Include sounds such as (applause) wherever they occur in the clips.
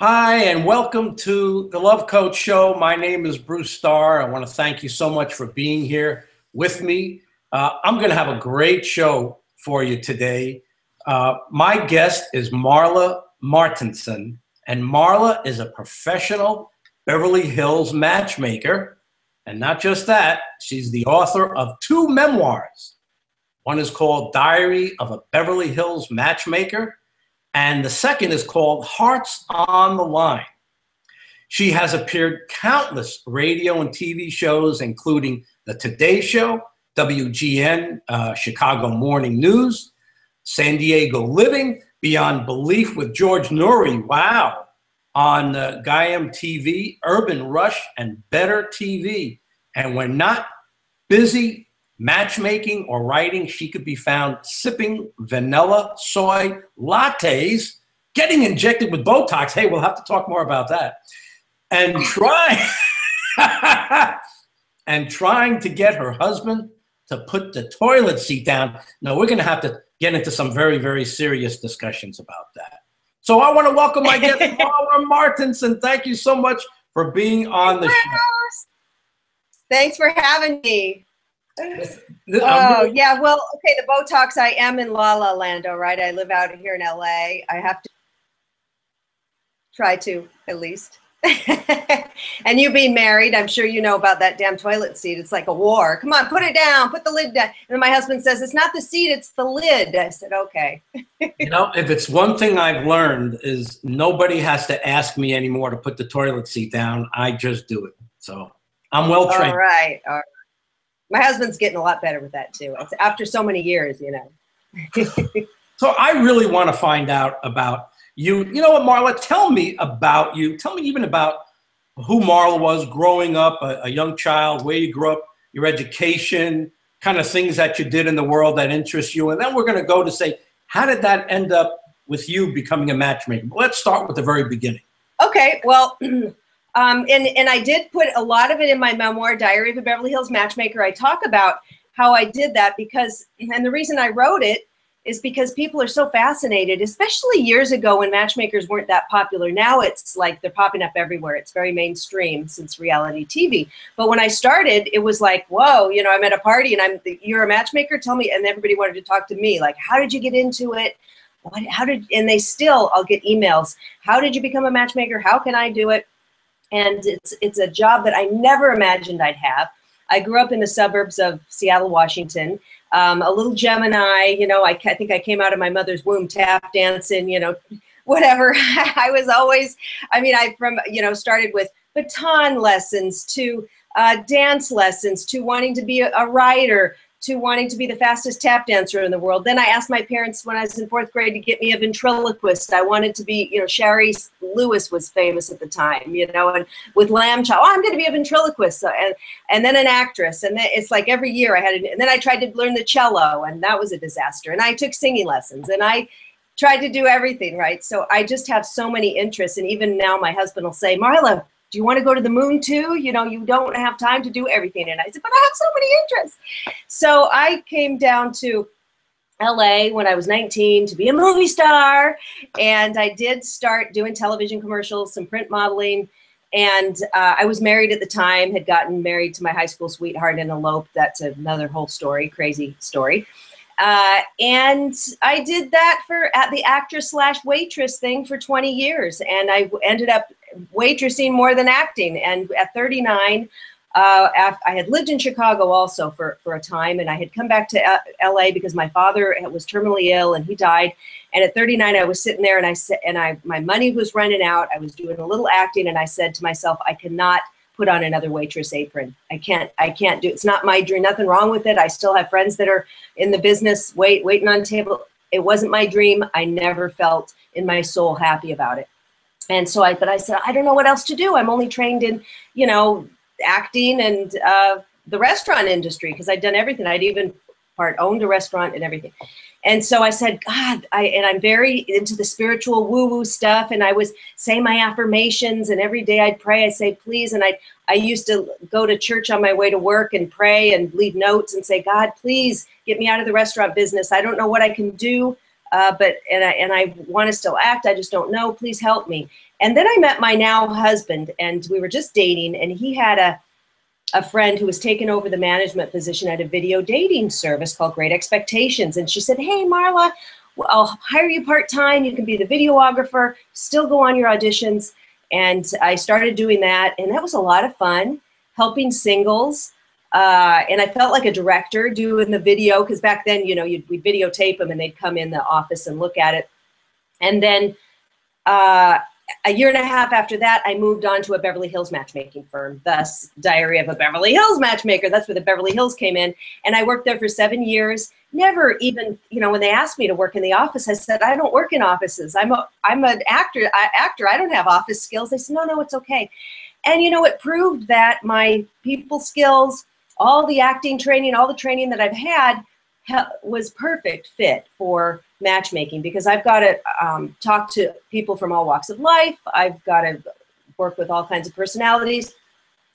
Hi, and welcome to the Love Coach Show. My name is Bruce Starr. I want to thank you so much for being here with me. Uh, I'm going to have a great show for you today. Uh, my guest is Marla Martenson, and Marla is a professional Beverly Hills matchmaker. And not just that, she's the author of two memoirs. One is called Diary of a Beverly Hills Matchmaker, and the second is called Hearts on the Line. She has appeared countless radio and TV shows, including The Today Show, WGN, uh, Chicago Morning News, San Diego Living, Beyond Belief with George Noory. Wow. On uh, Gaiam TV, Urban Rush, and Better TV. And we're not busy matchmaking or writing, she could be found sipping vanilla soy lattes, getting injected with Botox. Hey, we'll have to talk more about that. And (laughs) try (laughs) and trying to get her husband to put the toilet seat down. No, we're going to have to get into some very, very serious discussions about that. So I want to welcome my guest, (laughs) Laura Martenson. Thank you so much for being on the show. Thanks for having me. Oh yeah, well, okay. The Botox. I am in La La Land. All right, I live out here in LA. I have to try to at least. (laughs) and you being married, I'm sure you know about that damn toilet seat. It's like a war. Come on, put it down, put the lid down. And my husband says, It's not the seat, it's the lid. I said, Okay. (laughs) you know, if it's one thing I've learned is nobody has to ask me anymore to put the toilet seat down. I just do it. So I'm well trained. All right. All right. My husband's getting a lot better with that too. It's after so many years, you know. (laughs) so I really want to find out about you. You know what, Marla? Tell me about you. Tell me even about who Marla was growing up, a, a young child, where you grew up, your education, kind of things that you did in the world that interest you. And then we're going to go to say, how did that end up with you becoming a matchmaker? Let's start with the very beginning. Okay, well, (clears throat) um, and and I did put a lot of it in my memoir, Diary of a Beverly Hills Matchmaker. I talk about how I did that because, and the reason I wrote it is because people are so fascinated, especially years ago when matchmakers weren't that popular. Now it's like they're popping up everywhere. It's very mainstream since reality TV. But when I started, it was like, whoa, you know, I'm at a party and I'm, you're a matchmaker, tell me. And everybody wanted to talk to me. Like, how did you get into it? What, how did, and they still, I'll get emails. How did you become a matchmaker? How can I do it? And it's, it's a job that I never imagined I'd have. I grew up in the suburbs of Seattle, Washington um, a little Gemini, you know, I, I think I came out of my mother's womb tap dancing, you know, whatever. (laughs) I was always, I mean, I from, you know, started with baton lessons to uh, dance lessons to wanting to be a, a writer to wanting to be the fastest tap dancer in the world. Then I asked my parents when I was in fourth grade to get me a ventriloquist. I wanted to be, you know, Shari Lewis was famous at the time, you know, and with Lamb Chop, oh, I'm going to be a ventriloquist, so, and and then an actress, and then it's like every year I had, a, and then I tried to learn the cello, and that was a disaster. And I took singing lessons, and I tried to do everything right. So I just have so many interests, and even now my husband will say, Marla, do you want to go to the moon too? You know, you don't have time to do everything. And I said, but I have so many interests. So I came down to LA when I was 19 to be a movie star. And I did start doing television commercials, some print modeling. And uh, I was married at the time, had gotten married to my high school sweetheart and eloped. That's another whole story, crazy story. Uh, and I did that for at the actress slash waitress thing for 20 years. And I ended up waitressing more than acting. And at 39, uh, I had lived in Chicago also for, for a time, and I had come back to L- LA because my father was terminally ill and he died. And at 39, I was sitting there, and I said, and I my money was running out. I was doing a little acting, and I said to myself, I cannot put on another waitress apron. I can't. I can't do. It's not my dream. Nothing wrong with it. I still have friends that are in the business, wait, waiting on table. It wasn't my dream. I never felt in my soul happy about it. And so I, but I said, I don't know what else to do. I'm only trained in, you know, acting and uh, the restaurant industry because I'd done everything. I'd even part owned a restaurant and everything. And so I said, God, I and I'm very into the spiritual woo-woo stuff. And I was saying my affirmations, and every day I'd pray, I say, please. And I I used to go to church on my way to work and pray and leave notes and say, God, please get me out of the restaurant business. I don't know what I can do uh, but and I and I want to still act. I just don't know. Please help me. And then I met my now husband, and we were just dating, and he had a a friend who was taking over the management position at a video dating service called Great Expectations, and she said, "Hey, Marla." I'll hire you part time. You can be the videographer, still go on your auditions. And I started doing that, and that was a lot of fun, helping singles. Uh, and I felt like a director doing the video because back then, you know, you'd, we'd videotape them and they'd come in the office and look at it. And then uh, a year and a half after that, I moved on to a Beverly Hills matchmaking firm, thus Diary of a Beverly Hills Matchmaker. That's where the Beverly Hills came in. And I worked there for seven years. Never even, you know, when they asked me to work in the office, I said, I don't work in offices. I'm a, I'm an actor. I, actor. I don't have office skills. They said, no, no, it's okay. And you know, it proved that my people skills, all the acting training, all the training that I've had, was perfect fit for matchmaking because I've got to um, talk to people from all walks of life. I've got to work with all kinds of personalities.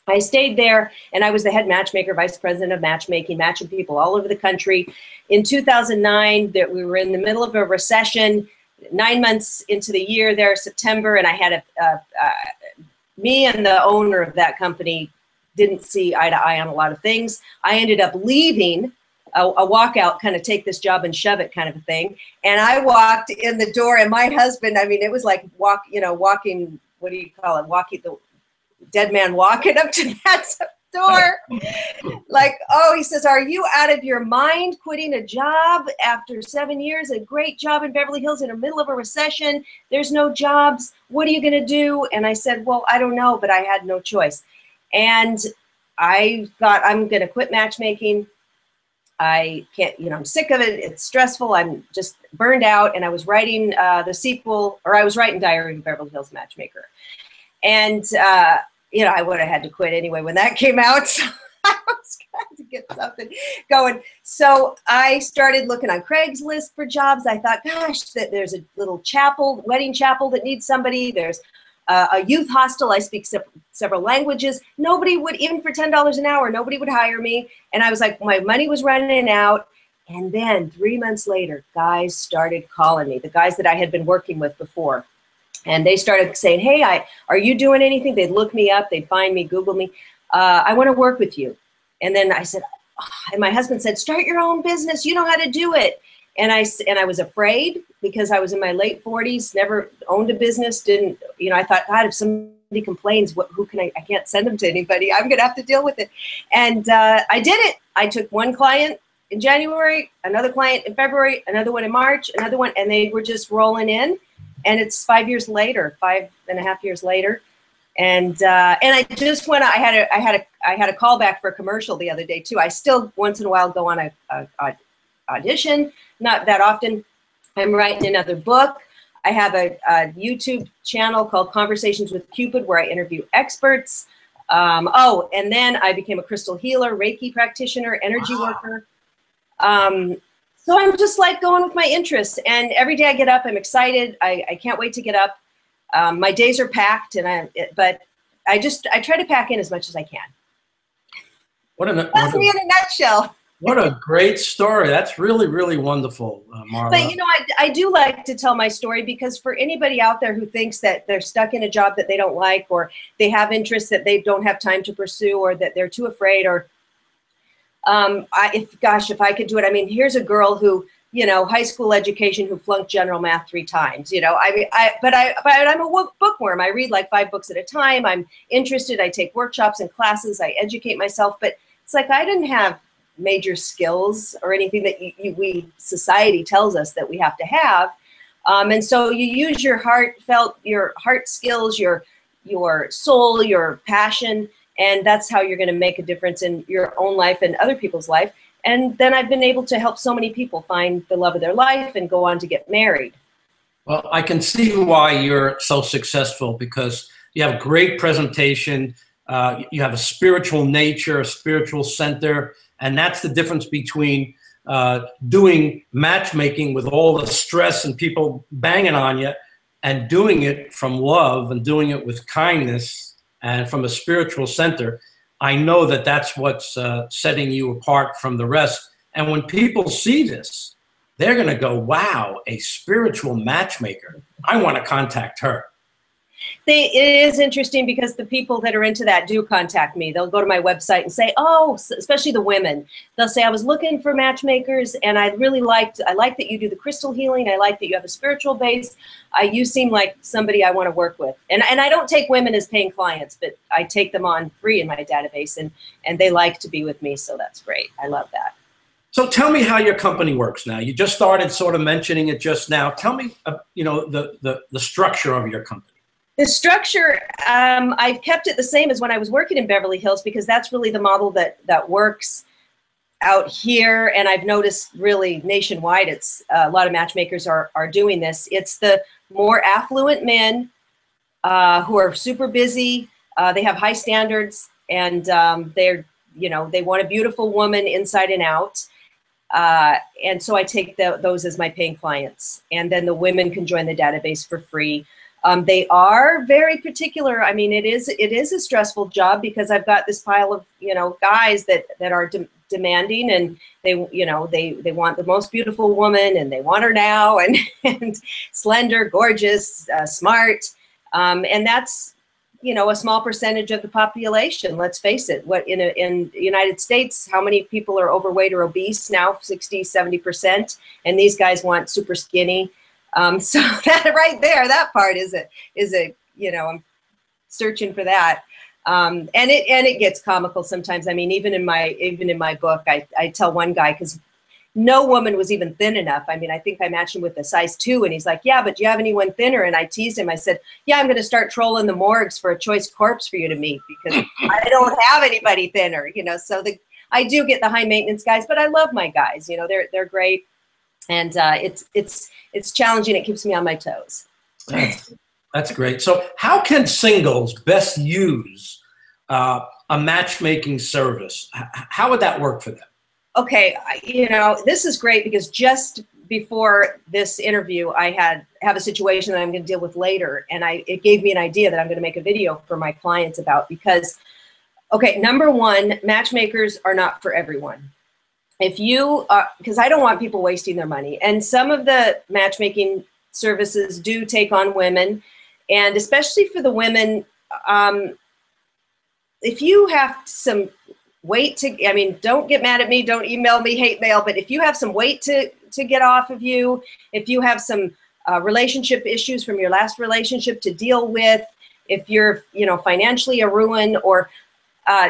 I stayed there and I was the head matchmaker, vice president of matchmaking, matching people all over the country. In 2009, that we were in the middle of a recession, nine months into the year there, September, and I had a, a, a me and the owner of that company didn't see eye to eye on a lot of things. I ended up leaving a, a walkout kind of take this job and shove it kind of a thing. And I walked in the door, and my husband, I mean, it was like walk, you know, walking. What do you call it? Walking the dead man walking up to (laughs) that door. (laughs) like, oh, he says, Are you out of your mind quitting a job after seven years? A great job in Beverly Hills in the middle of a recession. There's no jobs. What are you going to do? And I said, Well, I don't know, but I had no choice. And I thought, I'm going to quit matchmaking. I can't, you know, I'm sick of it. It's stressful. I'm just burned out. And I was writing uh, the sequel, or I was writing Diary of Beverly Hills Matchmaker. And, uh, you know, I would have had to quit anyway when that came out. (laughs) So I was trying to get something going. So I started looking on Craigslist for jobs. I thought, gosh, that there's a little chapel, wedding chapel that needs somebody. There's uh, a youth hostel. I speak se- several languages. Nobody would, even for $10 an hour, nobody would hire me. And I was like, my money was running out. And then three months later, guys started calling me, the guys that I had been working with before. And they started saying, hey, I, are you doing anything? They'd look me up, they'd find me, Google me. Uh, I want to work with you. And then I said, oh, and my husband said, start your own business. You know how to do it and I and I was afraid because I was in my late 40s, never owned a business, didn't you know? I thought, God, if somebody complains, what who can I? I can't send them to anybody. I'm gonna have to deal with it, and uh, I did it. I took one client in January, another client in February, another one in March, another one, and they were just rolling in. And it's five years later, five and a half years later, and uh, and I just went. I had a I had a I had a callback for a commercial the other day too. I still once in a while go on a, a, a audition, not that often. I'm writing another book. I have a, a YouTube channel called Conversations with Cupid where I interview experts. Um, oh, and then I became a crystal healer, Reiki practitioner, energy wow. worker. Um, so I'm just like going with my interests. And every day I get up, I'm excited. I, I can't wait to get up. Um, my days are packed, and I but I just I try to pack in as much as I can. What That's what me in a nutshell. What a great story. That's really, really wonderful, uh, Marla. But you know, I, I do like to tell my story because for anybody out there who thinks that they're stuck in a job that they don't like or they have interests that they don't have time to pursue or that they're too afraid or um, I, if gosh, if I could do it, I mean, here's a girl who, you know, high school education who flunked general math three times. You know, I mean, I but I but I'm a bookworm. I read like five books at a time. I'm interested. I take workshops and classes. I educate myself. But it's like I didn't have major skills or anything that you, you, we society tells us that we have to have. Um, and so you use your heartfelt, your heart skills, your your soul, your passion, and that's how you're going to make a difference in your own life and other people's life. And then I've been able to help so many people find the love of their life and go on to get married. Well, I can see why you're so successful because you have great presentation. Uh, you have a spiritual nature, a spiritual center, and that's the difference between uh, doing matchmaking with all the stress and people banging on you and doing it from love and doing it with kindness and from a spiritual center. I know that that's what's uh, setting you apart from the rest. And when people see this, they're going to go, wow, a spiritual matchmaker. I want to contact her. They, it is interesting because the people that are into that do contact me. They'll go to my website and say, "Oh, especially the women." They'll say, "I was looking for matchmakers, and I really liked. I like that you do the crystal healing. I like that you have a spiritual base. Uh, you seem like somebody I want to work with." And and I don't take women as paying clients, but I take them on free in my database, and and they like to be with me, so that's great. I love that. So tell me how your company works now. You just started sort of mentioning it just now. Tell me, uh, you know, the, the, the structure of your company. The structure, um, I've kept it the same as when I was working in Beverly Hills because that's really the model that, that works out here. And I've noticed really nationwide, it's uh, a lot of matchmakers are, are doing this. It's the more affluent men uh, who are super busy. Uh, they have high standards and um, they're, you know, they want a beautiful woman inside and out uh, and so I take the, those as my paying clients. And then the women can join the database for free. Um, they are very particular. I mean, it is it is a stressful job because I've got this pile of you know guys that that are de- demanding and they you know they they want the most beautiful woman and they want her now and (laughs) and slender, gorgeous, uh, smart, um, and that's you know a small percentage of the population let's face it. What in a, in the united states how many people are overweight or obese now? 60 70% and these guys want super skinny um, (laughs) so that right there that part is a is a you know i'm searching for that um, and it and it gets comical sometimes i mean even in my even in my book i, I tell one guy because no woman was even thin enough. I mean, I think I matched him with a size two, and he's like, "Yeah, but do you have anyone thinner?" And I teased him. I said, "Yeah, I'm going to start trolling the morgues for a choice corpse for you to meet because (laughs) I don't have anybody thinner." You know, so the I do get the high maintenance guys, but I love my guys. You know, they're they're great, and uh, it's it's it's challenging. It keeps me on my toes. That's, great. So, how can singles best use uh, a matchmaking service? How would that work for them? okay, you know, this is great because just before this interview, I had have a situation that I'm going to deal with later, and I it gave me an idea that I'm going to make a video for my clients about because, okay, number one, matchmakers are not for everyone. If you, are, because I don't want people wasting their money, and some of the matchmaking services do take on women, and especially for the women, um, if you have some weight to i mean don't get mad at me don't email me hate mail but if you have some weight to to get off of you if you have some uh, relationship issues from your last relationship to deal with if you're you know financially a ruin or uh,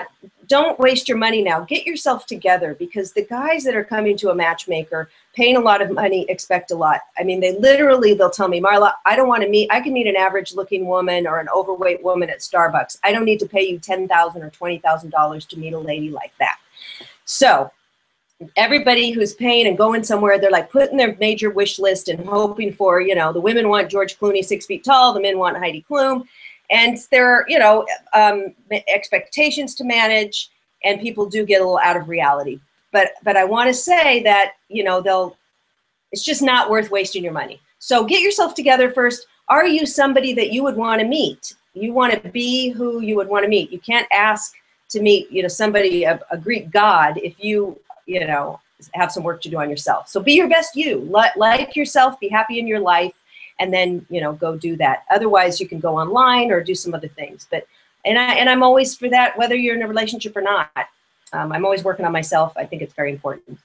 don't waste your money now. Get yourself together because the guys that are coming to a matchmaker, paying a lot of money, expect a lot. I mean, they literally they'll tell me, Marla, I don't want to meet. I can meet an average-looking woman or an overweight woman at Starbucks. I don't need to pay you ten thousand or twenty thousand dollars to meet a lady like that. So everybody who's paying and going somewhere, they're like putting their major wish list and hoping for, you know, the women want George Clooney six feet tall, the men want Heidi Klum and there are you know um, expectations to manage and people do get a little out of reality. But but i want to say that you know they'll it's just not worth wasting your money. So get yourself together first. Are you somebody that you would want to meet? You want to be who you would want to meet. You can't ask to meet you know somebody a, a greek god if you you know have some work to do on yourself. So be your best you. Like yourself be happy in your life and then you know go do that. Otherwise you can go online or do some other things. But and i and i'm always for that whether you're in a relationship or not. Um, i'm always working on myself. I think it's very important.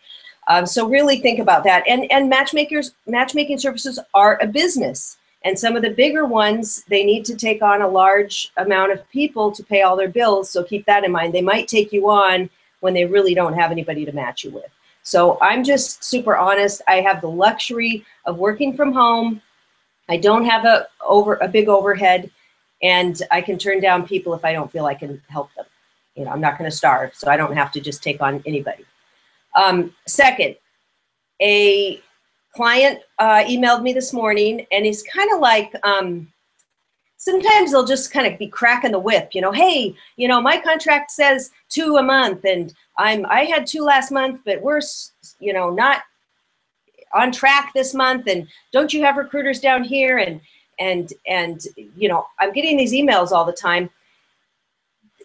Um, so really think about that. And and matchmakers matchmaking services are a business. And some of the bigger ones they need to take on a large amount of people to pay all their bills. So keep that in mind. They might take you on when they really don't have anybody to match you with. So i'm just super honest. I have the luxury of working from home I don't have a over a big overhead, and I can turn down people if I don't feel I can help them. You know, I'm not going to starve, so I don't have to just take on anybody. Um, second, a client uh, emailed me this morning, and he's kind of like. Um, sometimes they'll just kind of be cracking the whip, you know, hey, you know, my contract says two a month and I'm I had two last month, but we're you know, not on track this month and don't you have recruiters down here? And and and you know i'm getting these emails all the time.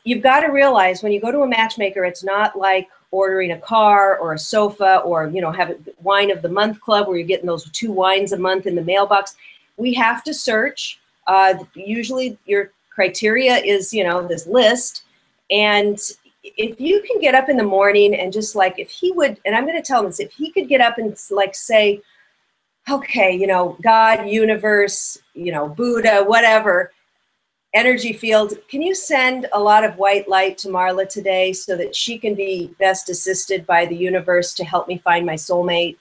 You've got to realize when you go to a matchmaker it's not like ordering a car or a sofa or you know have a wine of the month club where you're getting those two wines a month in the mailbox. We have to search uh, usually your criteria is you know this list and if you can get up in the morning and just like if he would and i'm going to tell him this if he could get up and like say okay you know god universe you know buddha whatever energy field can you send a lot of white light to marla today so that she can be best assisted by the universe to help me find my soulmate?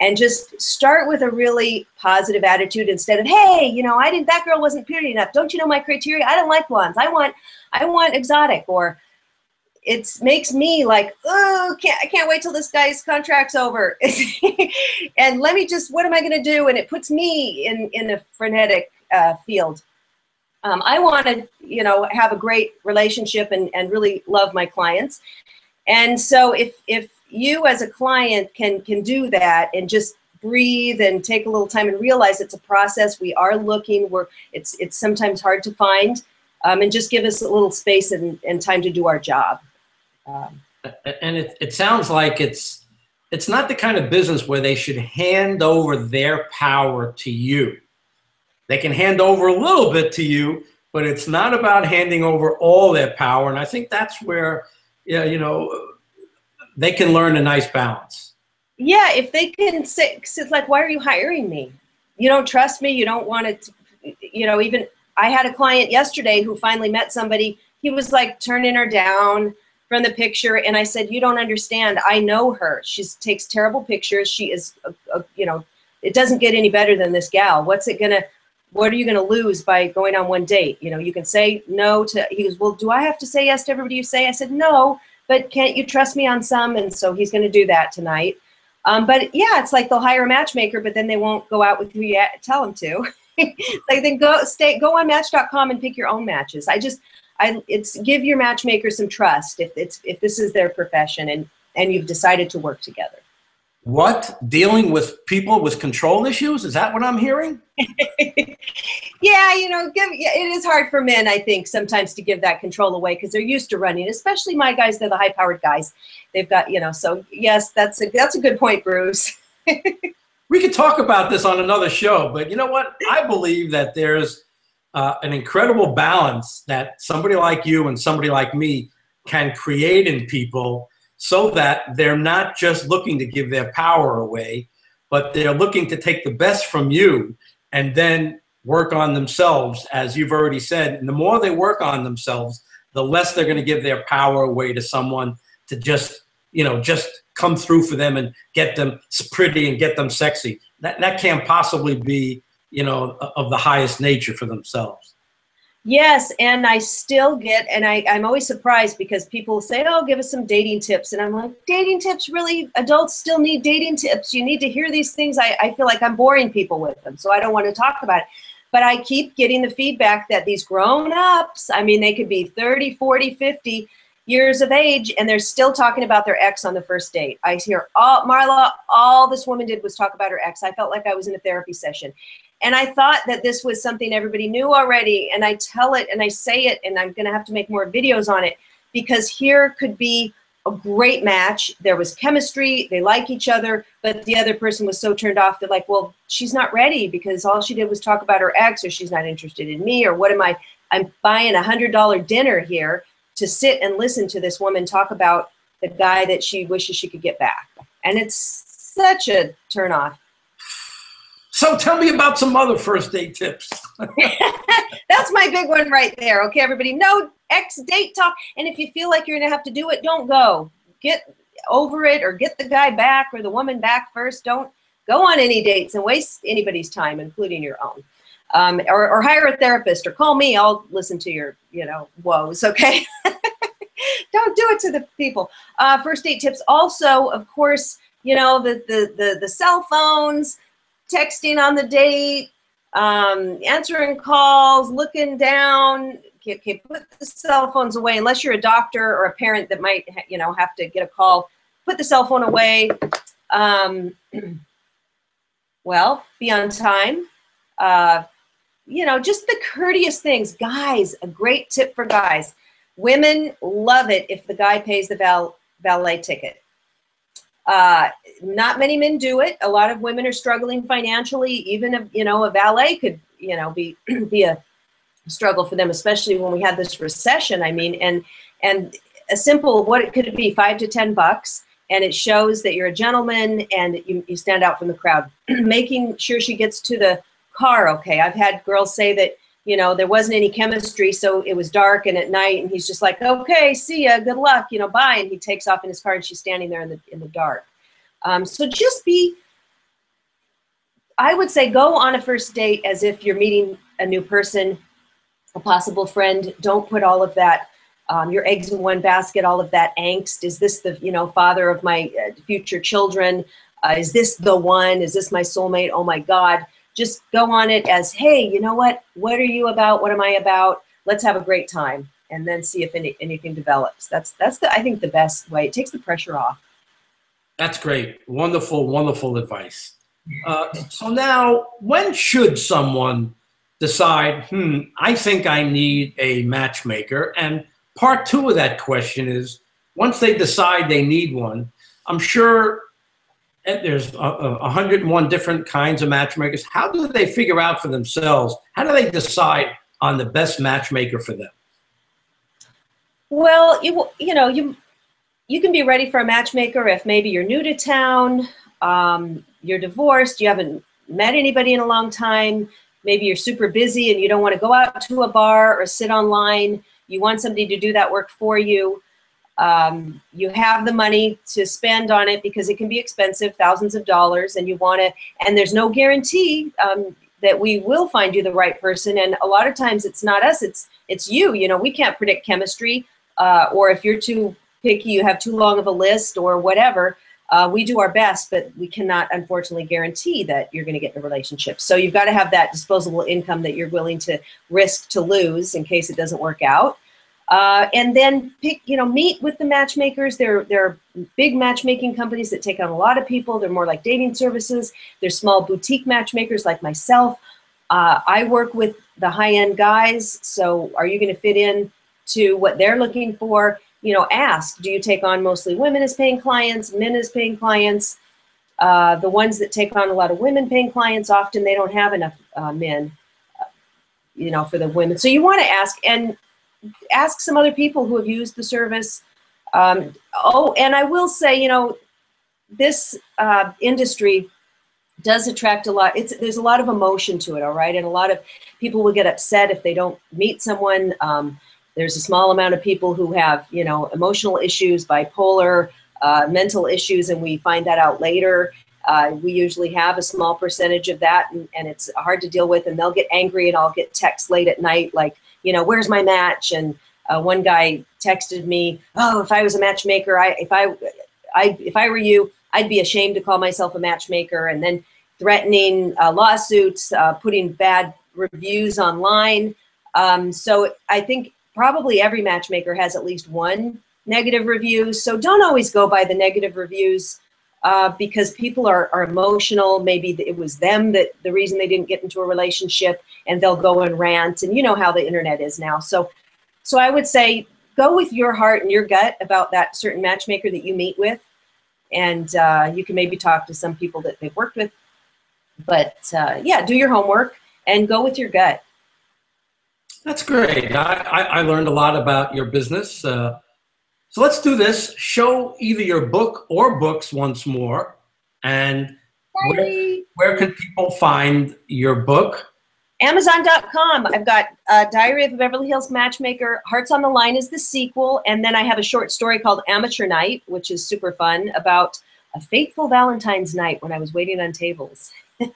And just start with a really positive attitude instead of hey you know i didn't that girl wasn't pretty enough. Don't you know my criteria? I don't like blondes. I want i want exotic or it makes me like, oh, can't, I can't wait till this guy's contract's over. (laughs) and let me just, what am I going to do? And it puts me in, in a frenetic uh, field. Um, I want to, you know, have a great relationship and, and really love my clients. And so if, if you as a client can, can do that and just breathe and take a little time and realize it's a process, we are looking, we're, it's, it's sometimes hard to find, um, and just give us a little space and, and time to do our job. Um, and it, it sounds like it's it's not the kind of business where they should hand over their power to you. They can hand over a little bit to you, but it's not about handing over all their power. And I think that's where, yeah, you know, they can learn a nice balance. Yeah, if they can say, it's like, why are you hiring me? You don't trust me. You don't want to, you know, even I had a client yesterday who finally met somebody. He was like turning her down from the picture and I said, "You don't understand. I know her. She takes terrible pictures. She is, a, a, you know, it doesn't get any better than this gal. What's it gonna? What are you gonna lose by going on one date? You know, you can say no to. He goes, "Well, do I have to say yes to everybody you say?" I said, "No, but can't you trust me on some?" And so he's gonna do that tonight. Um, but yeah, it's like they'll hire a matchmaker, but then they won't go out with who you tell them to. (laughs) like then go stay go on Match.com and pick your own matches. I just I, it's give your matchmaker some trust if it's if this is their profession and and you've decided to work together. What dealing with people with control issues? Is that what I'm hearing? (laughs) yeah, you know, give, it is hard for men, I think, sometimes to give that control away because they're used to running. Especially my guys; they're the high-powered guys. They've got, you know. So yes, that's a that's a good point, Bruce. (laughs) we could talk about this on another show, but you know what? I believe that there's uh, an incredible balance that somebody like you and somebody like me can create in people so that they're not just looking to give their power away, but they're looking to take the best from you and then work on themselves, as you've already said. And the more they work on themselves, the less they're going to give their power away to someone to just, you know, just come through for them and get them pretty and get them sexy. That, that can't possibly be you know, of the highest nature for themselves. Yes, and I still get, and I, I'm always surprised because people say, "Oh, give us some dating tips," and I'm like, "Dating tips? Really? Adults still need dating tips. You need to hear these things." I, I feel like I'm boring people with them, so I don't want to talk about it. But I keep getting the feedback that these grown-ups, I mean, they could be 30, 40, 50 years of age, and they're still talking about their ex on the first date. I hear, "Oh, Marla, all this woman did was talk about her ex." I felt like I was in a therapy session. And I thought that this was something everybody knew already. And I tell it and I say it, and I'm going to have to make more videos on it because here could be a great match. There was chemistry, they like each other, but the other person was so turned off. They're like, well, she's not ready because all she did was talk about her ex, or she's not interested in me, or what am I? I'm buying a hundred dollar dinner here to sit and listen to this woman talk about the guy that she wishes she could get back. And it's such a turn off. So tell me about some other first date tips. (laughs) (laughs) That's my big one right there. Okay, everybody, no ex date talk. And if you feel like you're going to have to do it, don't go. Get over it or get the guy back or the woman back first. Don't go on any dates and waste anybody's time, including your own. Um, or, or hire a therapist or call me. I'll listen to your, you know, woes, okay? (laughs) don't do it to the people. Uh, first date tips also, of course, you know, the, the, the, the cell phones, texting on the date, um, answering calls, looking down. Okay, okay, put the cell phones away unless you're a doctor or a parent that might, you know, have to get a call. Put the cell phone away. Um, (clears throat) well, be on time. Uh, you know, just the courteous things. Guys, a great tip for guys. Women love it if the guy pays the val valet ticket. Uh, not many men do it. A lot of women are struggling financially. Even if you know a valet could you know be (clears throat) be a struggle for them, especially when we had this recession. I mean, and and a simple what it could be five to ten bucks, and it shows that you're a gentleman and you, you stand out from the crowd. (clears throat) Making sure she gets to the car okay. I've had girls say that you know there wasn't any chemistry, so it was dark and at night, and he's just like, okay, see ya, good luck, you know, bye, and he takes off in his car, and she's standing there in the in the dark. Um, so just be. I would say go on a first date as if you're meeting a new person a possible friend. Don't put all of that, um, your eggs in one basket, all of that angst. Is this the, you know, father of my uh, future children? Uh, is this the one? Is this my soulmate? Oh my God. Just go on it as, hey, you know what? What are you about? What am I about? Let's have a great time and then see if any, anything develops. That's, that's the, I think the best way. It takes the pressure off. That's great. Wonderful, wonderful advice. Uh, so now, when should someone decide, hmm, I think I need a matchmaker. And part two of that question is once they decide they need one, I'm sure there's a 101 different kinds of matchmakers. How do they figure out for themselves? How do they decide on the best matchmaker for them? Well, you you know you you can be ready for a matchmaker if maybe you're new to town, um, you're divorced, you haven't met anybody in a long time, maybe you're super busy and you don't want to go out to a bar or sit online. You want somebody to do that work for you. Um, you have the money to spend on it because it can be expensive, thousands of dollars, and you want to, and there's no guarantee um, that we will find you the right person. And a lot of times it's not us, it's it's you. You know, we can't predict chemistry, uh, or if you're too picky, you have too long of a list, or whatever. Uh, we do our best, but we cannot unfortunately guarantee that you're going to get a relationship. So you've got to have that disposable income that you're willing to risk to lose in case it doesn't work out. Uh, and then pick, you know, meet with the matchmakers. There, there are big matchmaking companies that take on a lot of people. They're more like dating services. There's small boutique matchmakers like myself. Uh, I work with the high-end guys. So are you going to fit in to what they're looking for? you know, ask, do you take on mostly women as paying clients, men as paying clients? Uh, the ones that take on a lot of women paying clients, often they don't have enough uh, men, you know, for the women. So you want to ask and ask some other people who have used the service. Um, oh, and I will say, you know, this uh, industry does attract a lot. It's there's a lot of emotion to it, all right, and a lot of people will get upset if they don't meet someone. Um, there's a small amount of people who have, you know, emotional issues, bipolar, uh, mental issues, and we find that out later. Uh, we usually have a small percentage of that, and, and it's hard to deal with. And they'll get angry, and I'll get texts late at night, like, you know, where's my match? And uh, one guy texted me, "Oh, if I was a matchmaker, I if I, I if I were you, I'd be ashamed to call myself a matchmaker." And then threatening uh, lawsuits, uh, putting bad reviews online. Um, so I think probably every matchmaker has at least one negative review. So don't always go by the negative reviews uh, because people are, are emotional. Maybe it was them that the reason they didn't get into a relationship and they'll go and rant. And you know how the internet is now. So, so I would say go with your heart and your gut about that certain matchmaker that you meet with. And uh, you can maybe talk to some people that they've worked with. But uh, yeah, do your homework and go with your gut. That's great. I, I, learned a lot about your business. Uh, so let's do this. Show either your book or books once more. And where, where, can people find your book? Amazon.com. I've got uh, Diary of a Beverly Hills Matchmaker. Hearts on the Line is the sequel. And then I have a short story called Amateur Night, which is super fun about a fateful Valentine's night when I was waiting on tables. (laughs) and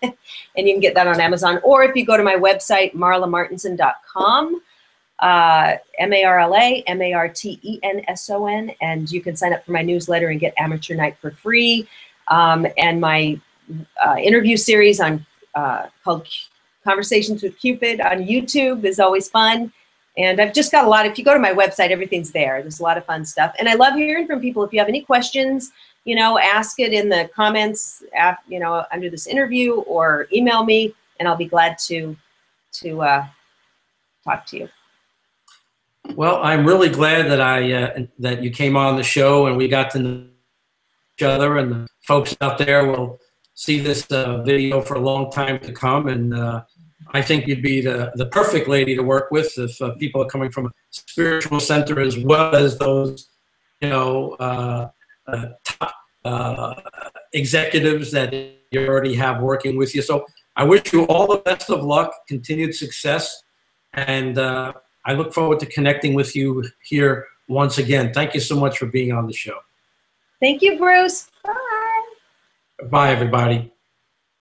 you can get that on Amazon. Or if you go to my website, marlamartenson.com, uh, M-A-R-L-A, M-A-R-T-E-N-S-O-N, and you can sign up for my newsletter and get Amateur Night for free. Um, and my uh, interview series on uh, called Conversations with Cupid on YouTube is always fun. And I've just got a lot. If you go to my website, everything's there. There's a lot of fun stuff. And I love hearing from people. If you have any questions, you know, ask it in the comments, you know, under this interview or email me and I'll be glad to, to uh, talk to you. Well, I'm really glad that I uh, that you came on the show and we got to know each other, and the folks out there will see this uh, video for a long time to come. And uh, I think you'd be the, the perfect lady to work with if uh, people are coming from a spiritual center as well as those, you know, uh, uh, top executives that you already have working with you. So I wish you all the best of luck, continued success, and I look forward to connecting with you here once again. Thank you so much for being on the show. Thank you, Bruce. Bye. Bye, everybody.